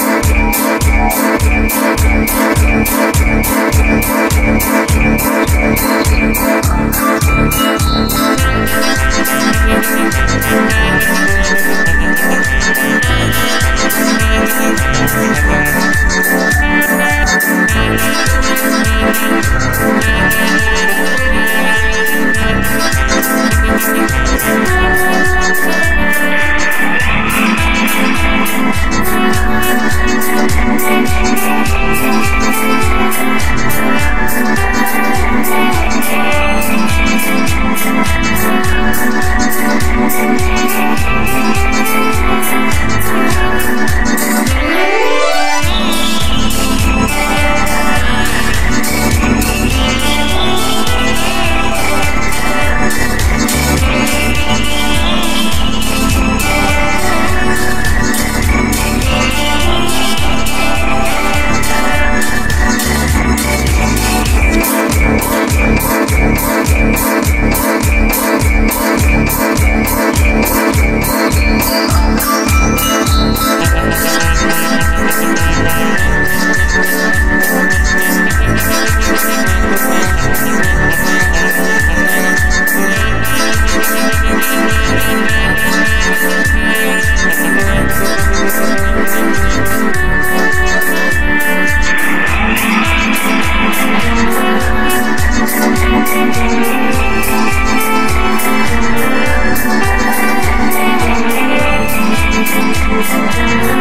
Thanks. Thank you.